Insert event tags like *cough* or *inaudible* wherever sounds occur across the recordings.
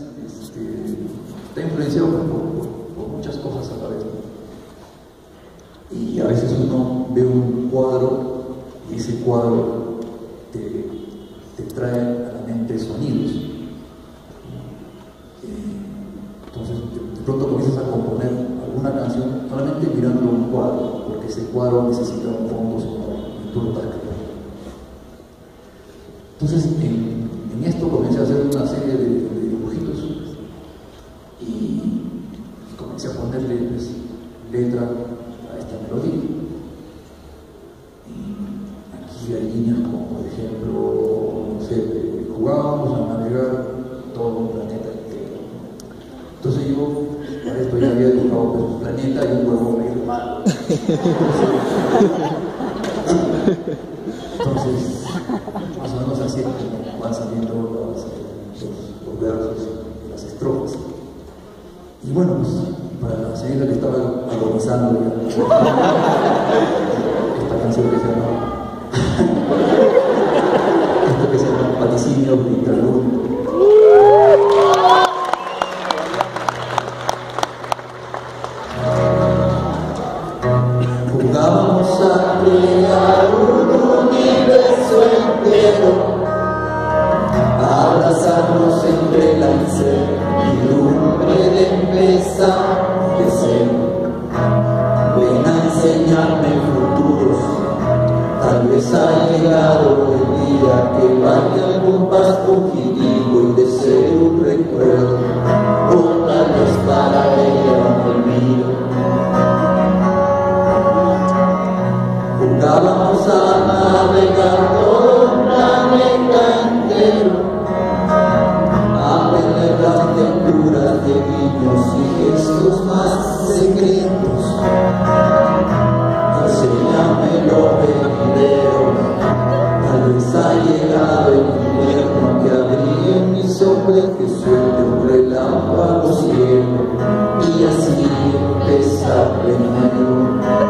este, está influenciado por, muchas cosas a la vez. Y a veces uno ve un cuadro y ese cuadro te, te trae a la mente sonidos. Eh, Entonces, de, pronto comienzas a componer alguna canción solamente mirando un cuadro, porque ese cuadro necesita un fondo sonoro estás creando. Entonces, en, en esto comencé a hacer una serie de, dibujitos y, comencé a ponerle pues, letra a esta melodía. Aquí hay líneas como, por ejemplo, no jugábamos a navegar todo un planeta entero. Entonces yo, para esto ya había dibujado pues, un planeta y un huevo medio malo. *laughs* Entonces, más o menos así van saliendo los, versos las estrofas. Y bueno, pues, para la señora que estaba agonizando esta canción que se llama esto que se llama Vaticinio Interludio. Jugábamos a abrazarnos entre la incertidumbre de empezar de cero. Ven a enseñarme futuros, tal vez ha llegado el día que vaya algún fugitivo y de ser un recuerdo, que suelte un relámpago cielo y así empezar de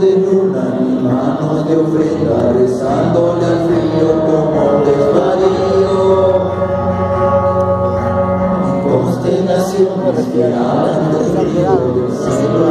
de luna, mi mano de ofrenda, rezándole al frío como desvarío. Mi constelaciones que hablan del río del cielo